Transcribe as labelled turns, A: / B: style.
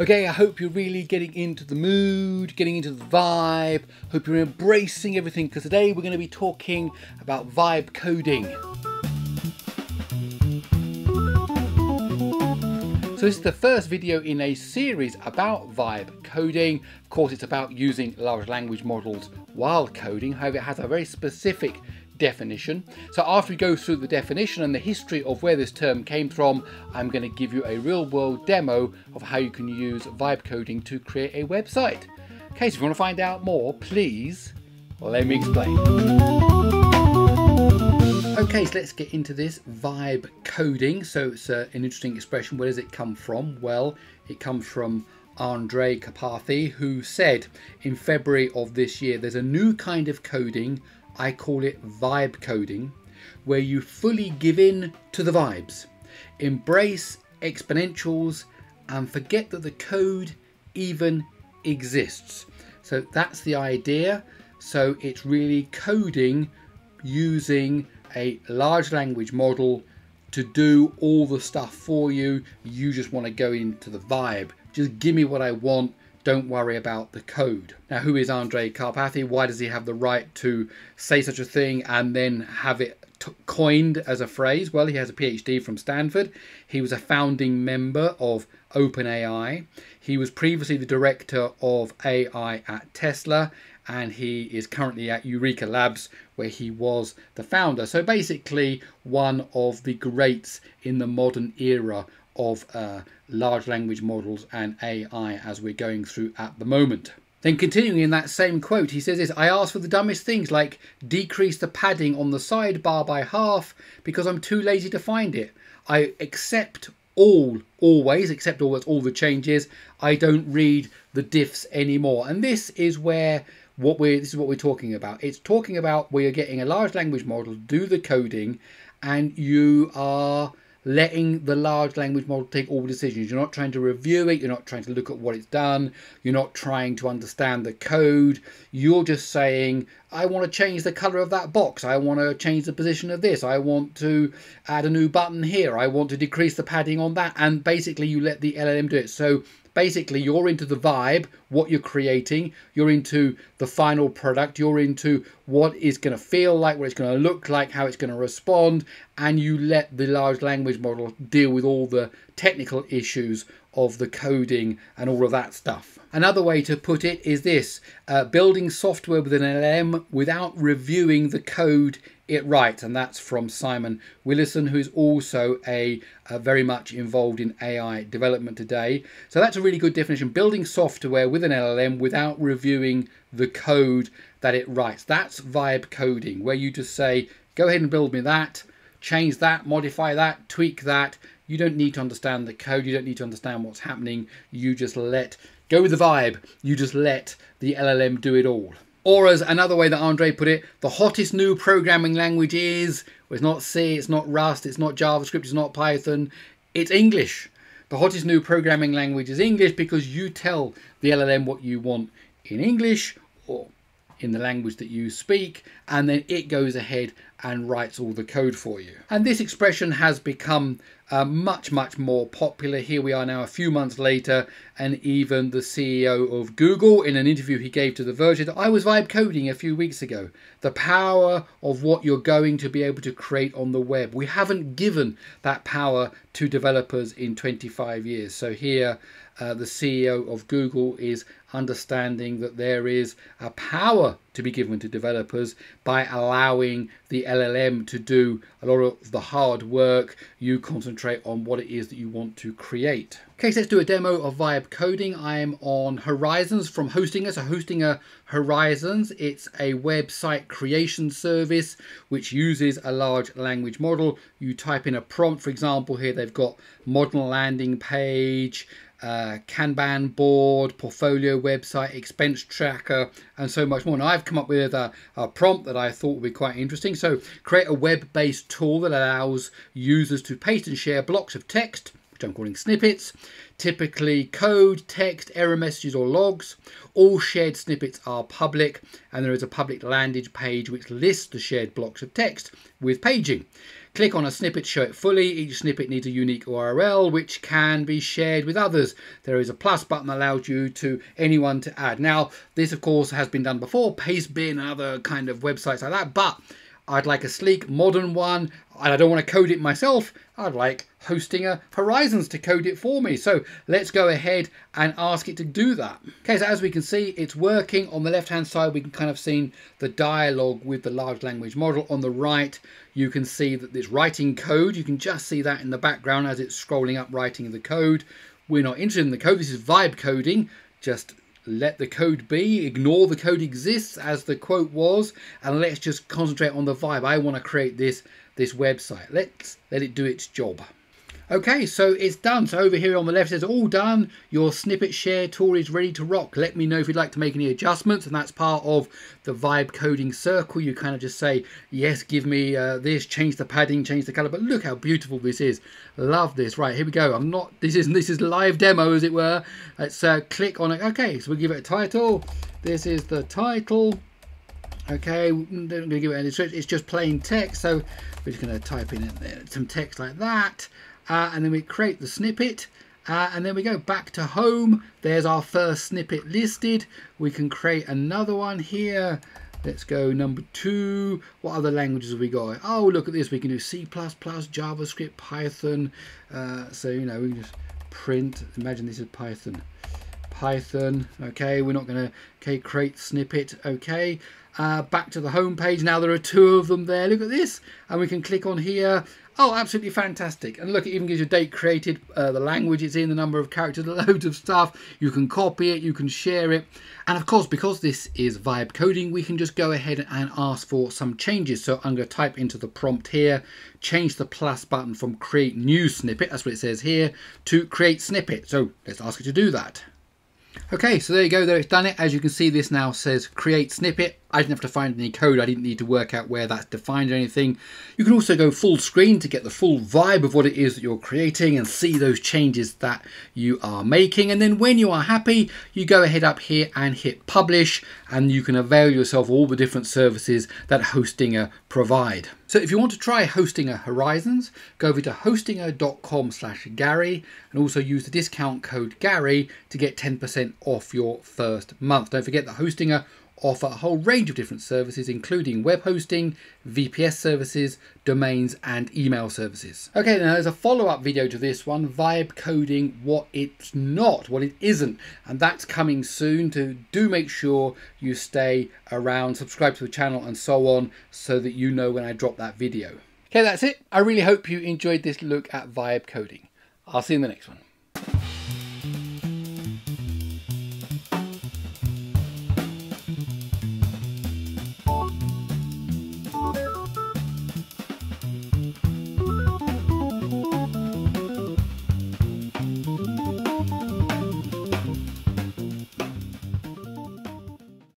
A: Okay, I hope you're really getting into the mood, getting into the vibe. Hope you're embracing everything because today we're going to be talking about vibe coding. So this is the first video in a series about vibe coding. Of course, it's about using large language models while coding. However, it has a very specific definition. So after we go through the definition and the history of where this term came from, I'm going to give you a real world demo of how you can use vibe coding to create a website. Okay, so if you want to find out more, please let me explain. Okay, so let's get into this vibe coding. So it's uh, an interesting expression. Where does it come from? Well, it comes from Andrej Karpathy, who said in February of this year, there's a new kind of coding I call it vibe coding, where you fully give in to the vibes, embrace exponentials, and forget that the code even exists. So that's the idea. So it's really coding using a large language model to do all the stuff for you. You just want to go into the vibe. Just give me what I want don't worry about the code. Now, who is Andrej Karpathy? Why does he have the right to say such a thing and then have it coined as a phrase? Well, he has a PhD from Stanford. He was a founding member of OpenAI. He was previously the director of AI at Tesla and he is currently at Eureka Labs where he was the founder. So basically one of the greats in the modern era of uh, large language models and AI as we're going through at the moment. Then continuing in that same quote, he says this, I ask for the dumbest things like decrease the padding on the sidebar by half because I'm too lazy to find it. I accept all, always, accept all, that's all the changes. I don't read the diffs anymore. And this is where what we're, this is what we're talking about. It's talking about where you're getting a large language model, do the coding, and you are letting the large language model take all decisions. You're not trying to review it, you're not trying to look at what it's done, you're not trying to understand the code. You're just saying, I want to change the color of that box, I want to change the position of this, I want to add a new button here, I want to decrease the padding on that, and basically you let the LLM do it. So basically you're into the vibe, what you're creating, you're into the final product, you're into what is going to feel like, what it's going to look like, how it's going to respond, and you let the large language model deal with all the technical issues of the coding and all of that stuff. Another way to put it is this, uh, building software with an LLM without reviewing the code it right. And that's from Simon Willison, who's also a, a, very much involved in AI development today. So that's a really good definition, building software with an LLM without reviewing the code that it writes. That's vibe coding, where you just say, go ahead and build me that, change that, modify that, tweak that. You don't need to understand the code. You don't need to understand what's happening. You just let go with the vibe. You just let the LLM do it all. Or as another way that Andrej put it, the hottest new programming language is, well, it's not C, it's not Rust, it's not JavaScript, it's not Python, it's English. The hottest new programming language is English because you tell the LLM what you want in English or in the language that you speak, and then it goes ahead and writes all the code for you. And this expression has become uh, much, much more popular. Here we are now a few months later, and even the CEO of Google, in an interview he gave to The Verge, I was vibe coding a few weeks ago. The power of what you're going to be able to create on the web. We haven't given that power to developers in 25 years. So here, uh, the CEO of Google is understanding that there is a power to be given to developers by allowing the LLM to do a lot of the hard work. You concentrate on what it is that you want to create. Okay, so let's do a demo of Vibe Coding. I'm on Horizons from Hostinger. So Hostinger Horizons, it's a website creation service which uses a large language model. You type in a prompt, for example, here they've got modern landing page, uh, Kanban board, portfolio website, expense tracker, and so much more. And I've come up with a, a prompt that I thought would be quite interesting. So create a web-based tool that allows users to paste and share blocks of text, which I'm calling snippets, typically code, text, error messages or logs. All shared snippets are public and there is a public landing page which lists the shared blocks of text with paging. Click on a snippet show it fully. Each snippet needs a unique URL which can be shared with others. There is a plus button that allows you to anyone to add. Now, this of course has been done before, Pastebin and other kind of websites like that, but I'd like a sleek, modern one, and I don't want to code it myself. I'd like Hostinger Horizons to code it for me. So let's go ahead and ask it to do that. Okay, so as we can see, it's working. On the left-hand side, we can kind of see the dialogue with the large language model. On the right, you can see that it's writing code. You can just see that in the background as it's scrolling up, writing the code. We're not interested in the code. This is vibe coding. Just let the code be, ignore the code exists as the quote was, and let's just concentrate on the vibe. I want to create this, this website. Let's let it do its job. Okay, so it's done. So over here on the left says all done. Your snippet share tool is ready to rock. Let me know if you'd like to make any adjustments. And that's part of the vibe coding circle. You kind of just say, yes, give me uh, this, change the padding, change the color. But look how beautiful this is. Love this. Right, here we go. I'm not, this is this is live demo as it were. Let's uh, click on it. Okay, so we'll give it a title. This is the title. Okay, I'm going to give it any. It's just plain text. So we're just going to type in some text like that uh, and then we create the snippet. Uh, and then we go back to home. There's our first snippet listed. We can create another one here. Let's go number two. What other languages have we got? Oh look at this. We can do C++ JavaScript Python. Uh, so you know we can just print. Imagine this is Python. Python. Okay we're not going to okay create snippet. Okay. Uh, back to the home page. Now there are two of them there. Look at this. And we can click on here Oh, absolutely fantastic. And look, it even gives you a date created, uh, the language it's in, the number of characters, loads of stuff. You can copy it, you can share it. And of course, because this is vibe coding, we can just go ahead and ask for some changes. So I'm going to type into the prompt here, change the plus button from create new snippet, that's what it says here, to create snippet. So let's ask it to do that. Okay, so there you go, there it's done it. As you can see, this now says create snippet. I didn't have to find any code. I didn't need to work out where that's defined or anything. You can also go full screen to get the full vibe of what it is that you're creating and see those changes that you are making. And then when you are happy, you go ahead up here and hit publish and you can avail yourself all the different services that Hostinger provide. So if you want to try Hostinger Horizons, go over to hostinger.com slash Gary and also use the discount code Gary to get 10% off your first month. Don't forget that Hostinger offer a whole range of different services, including web hosting, VPS services, domains, and email services. Okay, now there's a follow-up video to this one, vibe coding what it's not, what it isn't, and that's coming soon. To do make sure you stay around, subscribe to the channel, and so on, so that you know when I drop that video. Okay, that's it. I really hope you enjoyed this look at vibe coding. I'll see you in the next one.